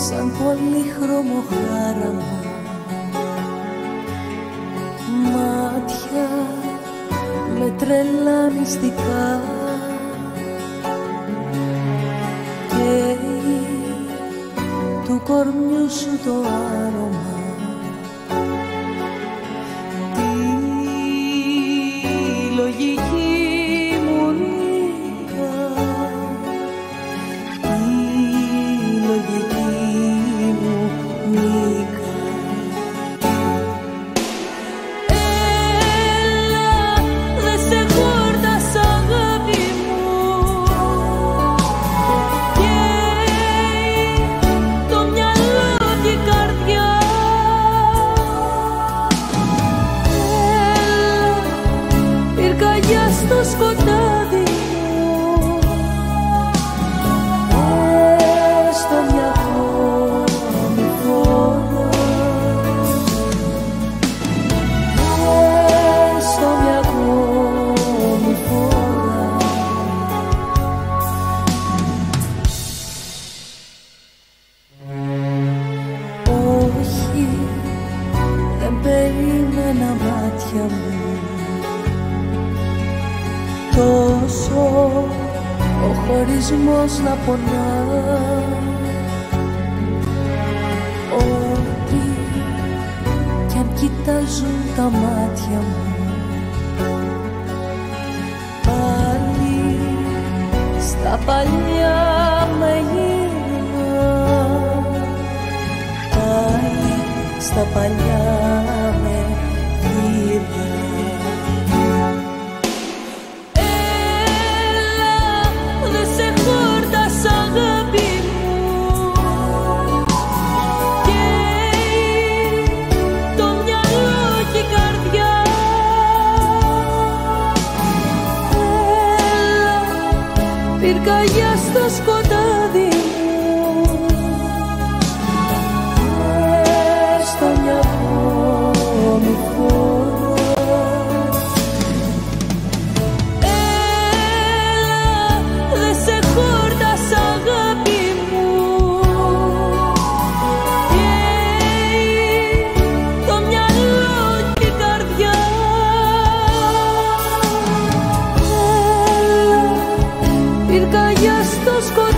Γέλιο σαν πολύχρωμο χάραμα. Μάτια με τρελά μυστικά. Καίει του κορμιού σου το άρωμα Όχι, δεν περίμενα μάτια μου Τόσο ο χωρισμός να πονά. Ό,τι κι αν κοιτάζουν τα μάτια μου Πάλι στα παλιά με γύρνα Πάλι στα παλιά πυρκαγιά στο σκοτάδι estos corazones.